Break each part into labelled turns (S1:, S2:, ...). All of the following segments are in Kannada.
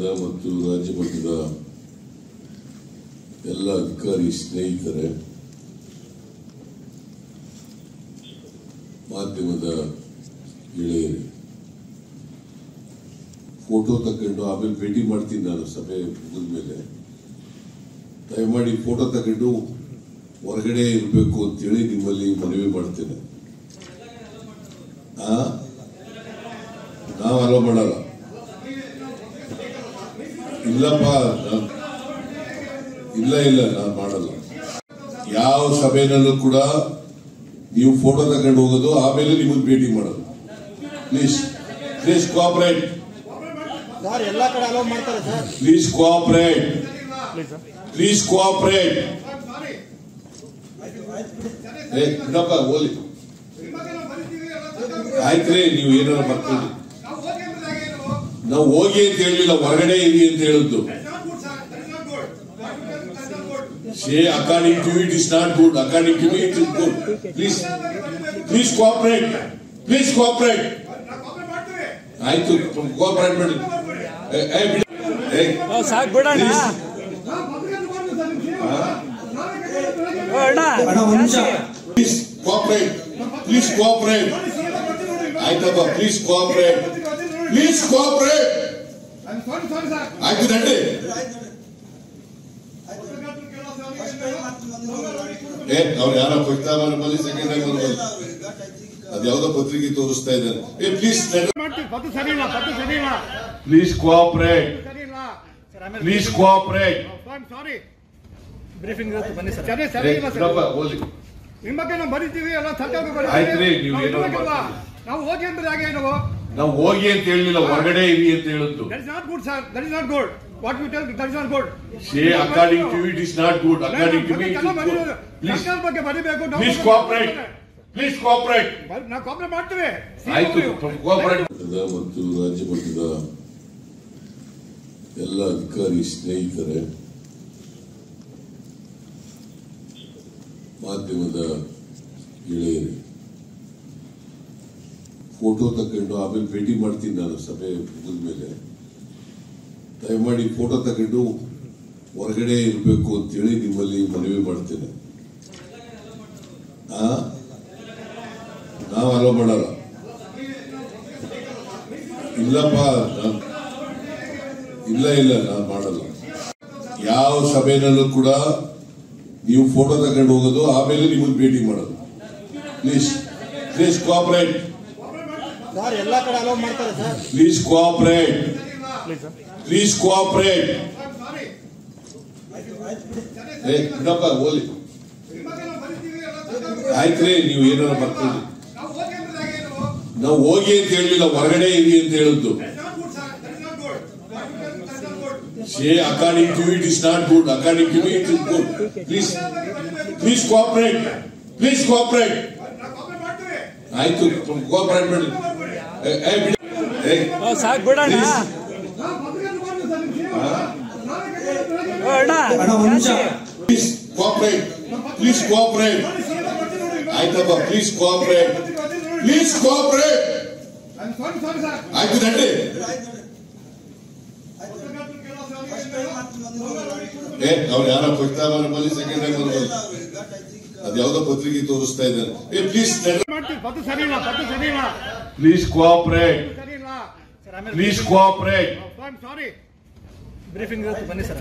S1: ಮಟ್ಟದ ಮತ್ತು ರಾಜ್ಯ ಮಟ್ಟದ ಎಲ್ಲ ಅಧಿಕಾರಿ ಸ್ನೇಹಿತರೆ, ಮಾಧ್ಯಮದ ಗೆಳೆಯರೇ, ಫೋಟೋ ತಕೊಂಡು ಆಮೇಲೆ ಭೇಟಿ ಮಾಡ್ತೀನಿ ನಾನು ಸಭೆ ಮುಗಿದ ಮೇಲೆ ದಯಮಾಡಿ ಫೋಟೋ ತಗೊಂಡು ಹೊರಗಡೆ ಇರಬೇಕು ಅಂತೇಳಿ ನಿಮ್ಮಲ್ಲಿ ಮನವಿ ಮಾಡ್ತೇನೆ. ನಾವು ಅಲೋ ಮಾಡಲ್ಲ. ಇಲ್ಲಪ್ಪ ಇಲ್ಲ ಇಲ್ಲ ನಾನು ಮಾಡಲ್ಲ. ಯಾವ ಸಭೆನಲ್ಲೂ ಕೂಡ ನೀವು ಫೋಟೋ ತಗೊಂಡು ಹೋಗೋದು ಆಮೇಲೆ ನಿಮಗೆ ಭೇಟಿ ಮಾಡೋದು. Please please cooperate please cooperate please cooperate ಬಿಡಪ್ಪ ಓಲಿ. ಆಯ್ತ್ರಿ ನೀವು ಏನಾರ ಬರ್ತೀರಿ ನಾವು ಹೋಗಿ ಅಂತ ಹೇಳಿಲ್ಲ ಹೊರಗಡೆ ಇರಿ ಅಂತ ಹೇಳಿದ್ದು. Say according to it is not good according to it is good please please cooperate please cooperate ಆಯ್ತು ಕೋಆಪರೇಟ್ ಮಾಡಿ
S2: ಸಾಕು ಬಿಡೋಣ
S1: please.
S2: ಅಣ್ಣ.
S1: ಪ್ಲೀಸ್ ಕೋಆಪರೇಟ್ ಪ್ಲೀಸ್ ಕೋಆಪರೇಟ್ ಆಯ್ತಪ್ಪ ಪ್ಲೀಸ್ ಕೋಆಪರೇಟ್ ಪ್ಲೀಸ್ ಕೋಆಪರೇಟ್ ಆಯ್ತು ನಡ್ರಿ. ಏ ಅವ್ರು ಯಾರ ಕೊಡ್ತಾ ನಮ್ಮಲ್ಲಿ ಸೆಕೆಂಡ್ ಆಗಿ ಬರ್ಬೋದು ಅದ್ ಯಾವ್ದೋ ಪತ್ರಿಕೆ ತೋರಿಸ್ತಾ ಇದ್ದಾರೆ ಏ please please cooperate please cooperate
S3: sorry
S2: briefing ಬನ್ನಿ ಸರ್.
S3: ನಿಮ್ಮ ಬಗ್ಗೆ ನಾವು ಬರೀತೀವಿ ಎಲ್ಲ ಸರ್ಕಾರ
S1: ಆಯ್ತ್ರಿ, ನೀವು ಏನೋ
S3: ನಾವು ಹೋಗಿ ಅಂದ್ರೆ ಹಾಗೆ ನಾವು
S1: ನಾವು ಹೋಗಿ ಅಂತ ಹೇಳಲಿಲ್ಲ ಹೊರಗಡೆ ಇರಿ ಅಂತ ಹೇಳಿದ್ದು.
S3: That is not good sir that is not good what you tell that is not good
S1: say according to it is not good according to please
S3: ಸರ್ಕಾರ ಬಗ್ಗೆ ಬರೀಬೇಕು ನಾವು
S1: ಪ್ಲೀಸ್ ಕೋಆಪರೇಟ್ ಪ್ಲೀಸ್ ಕೋಆಪರೇಟ್
S3: ಬರ್- ನಾವು ಕಾಂಪ್ರಮೈಸ್ ಮಾಡ್ತೀವಿ.
S1: ಆಯ್ತು ಕೋಆಪರೇಟ್ ಮತ್ತು ರಾಜ್ಯ ಮಟ್ಟದ ಎಲ್ಲ ಅಧಿಕಾರಿ ಸ್ನೇಹಿತರೆ ಮಾಧ್ಯಮದ ಗೆಳೆಯರಿ ಫೋಟೋ ತಕೊಂಡು ಆಮೇಲೆ ಭೇಟಿ ಮಾಡ್ತೀನಿ ನಾನು ಸಭೆ ಮುಗಿದ ಮೇಲೆ ದಯಮಾಡಿ ಫೋಟೋ ತಗೊಂಡು ಹೊರಗಡೆ ಇರಬೇಕು ಅಂತೇಳಿ ನಿಮ್ಮಲ್ಲಿ ಮನವಿ ಮಾಡ್ತೇನೆ. ನಾವು ಅಲೋ ಮಾಡಲ್ಲ. ಇಲ್ಲಪ್ಪ ಇಲ್ಲ ಇಲ್ಲ, ನಾನು ಮಾಡಲ್ಲ. ಯಾವ ಸಭೆನಲ್ಲೂ ಕೂಡ ನೀವು ಫೋಟೋ ತಗೊಂಡು ಹೋಗೋದು, ಆಮೇಲೆ ನಿಮ್ಮನ್ನು ಭೇಟಿ ಮಾಡೋದು. Please please cooperate please cooperate please cooperate ಏ ಬಿಡಪ್ಪ ಓಲಿ. ಆಯ್ತ್ರಿ, ನೀವು ಏನಾರ ಬರ್ತೀರಿ ನಾವು ಹೋಗಿ ಅಂತ ಹೇಳಲಿಲ್ಲ, ಹೊರಗಡೆ ಇರಿ ಅಂತ ಹೇಳಿದ್ದು. Say according to it is not good according to it is good please please cooperate please cooperate ಆಯ್ತು ಕೋಆಪರೇಟ್ ಮಾಡಿ.
S2: ಸಾಕ್ ಬಿಡೋಣ.
S1: ಪ್ಲೀಸ್ ಕೋಆಪರೇಟ್ ಪ್ಲೀಸ್ ಕೋಆಪರೇಟ್ ಆಯ್ತಪ್ಪ ಪ್ಲೀಸ್ ಕೋಆಪರೇಟ್ ಪ್ಲೀಸ್ ಕೋಆಪರೇಟ್ ಆಯ್ತು ನಡ್ರಿ. ಏ ಅವ್ರು ಯಾರ ಕೊಡ್ತಾ ಬಂದು ಸೆಕೆಂಡ್ ಆಗಿ ಬಂದು ಅದ್ ಯಾವ್ದೋ ಪತ್ರಿಕೆ ತೋರಿಸ್ತಾ ಇದ್ದಾರೆ. ಏ please please cooperate please cooperate
S3: sorry
S2: briefing ಬನ್ನಿ ಸರ್.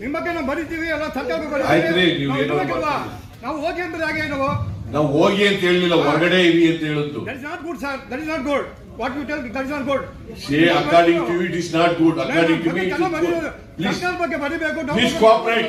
S3: ನಿಮ್ಮ ಬಗ್ಗೆ ನಾವು ಬರೀತೀವಿ ಎಲ್ಲ ಸರ್ಕಾರ
S1: ನೀವು ಏನೋ
S3: ನಾವು ಹೋಗಿ ಅಂದ್ರೆ ಹಾಗೆ ನಾವು?
S1: ನಾವು ಹೋಗಿ ಅಂತ ಹೇಳಿಲ್ಲ ಹೊರಗಡೆ ಇವಿ ಅಂತ ಹೇಳಿದ್ದು.
S3: That is not good sir that is not good what you tell that is not good
S1: say according to it is not good according to me
S3: ಸರ್ಕಾರ ಬಗ್ಗೆ ಬರೀಬೇಕು
S1: ಪ್ಲೀಸ್ ಕೋಆಪರೇಟ್